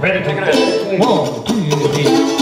Ready? Take it out. One, two, three.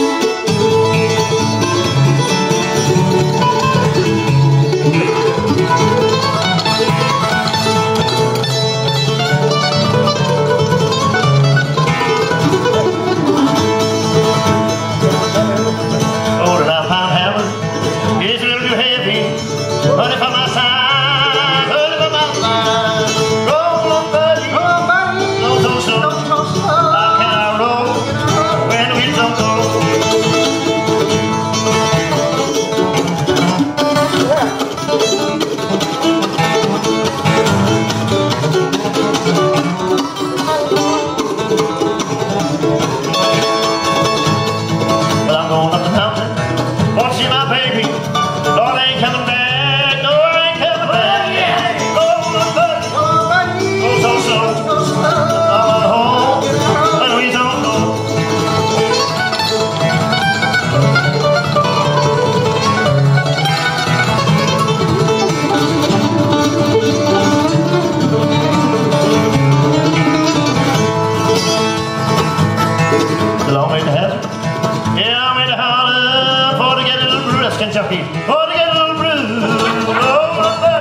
Kentucky, or to get a little brew. Oh,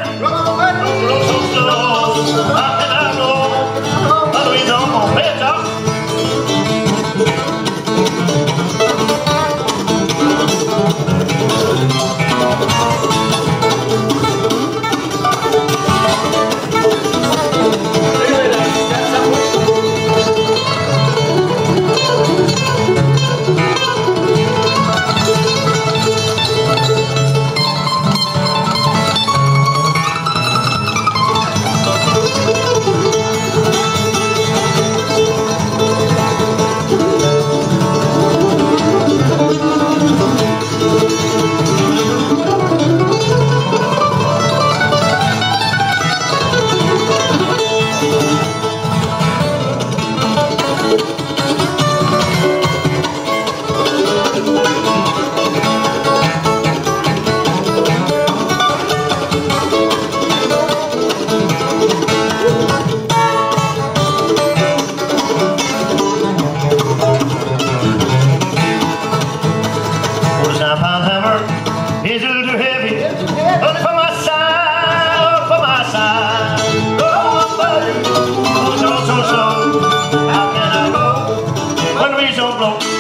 blow.